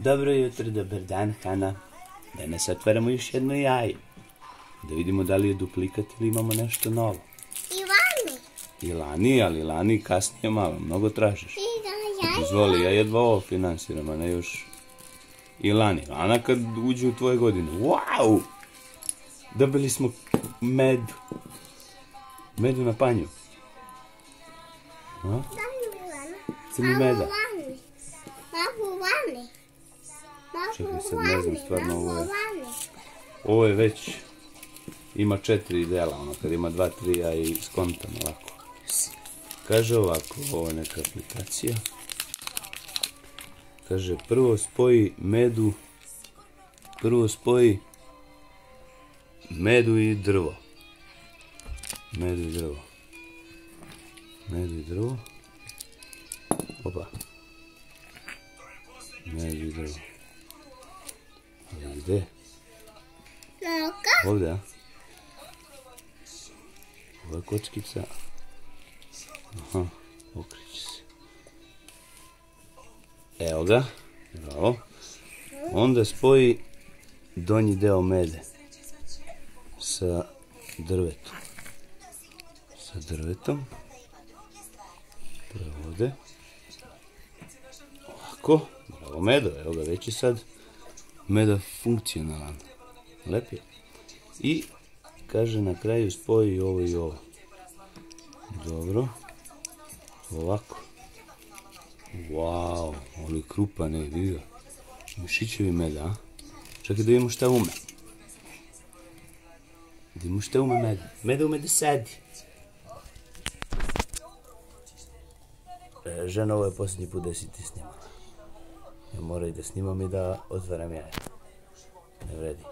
Dobro jutro, dobar dan, Hana. Danas otvaramo još jedno jaje. Da vidimo da li je duplikat ili imamo nešto novo. I vani. I lani, ali lani kasnije malo, mnogo tražiš. I da ja Izvoli, ja jedva ovo finansiram, a ne još i lani. Ana kad uđe u tvoje godine, wow! Dobili smo medu. Medu na panju. A? Daj mi. Crni Mamu meda. vani. Mamu Čekaj, sad ne znam, stvarno ovo je-. Ovo je već, ima četiri dela, ono kad ima dva, tri, ja i skontam ovako. Kaže ovako, ovo je neka aplikacija. Kaže, prvo spoji medu, prvo spoji medu i drvo. Medu i drvo. Medu i drvo. Opa. Medu i drvo. Loka. Ovdje, a? Ova je kockica. Aha, okreće se. Evo ga. Bravo. Onda spoji donji deo mede sa drvetom. Sa drvetom. To je ovdje. Ovako. Bravo medo. Evo ga već je sad meda funkcionalan. Lep je. I kaže na kraju spoji ovo i ovo. Dobro. Ovako. Wow, krupan je, vidi ga. Mišićevi meda, a? Čekaj da vidimo šta ume. Da vidimo šta ume meda. Meda ume da sedi. E, žena, ovo je posljednji put da si ti snimala. Ja moram da snimam i da otvaram jaje. Ne vredi.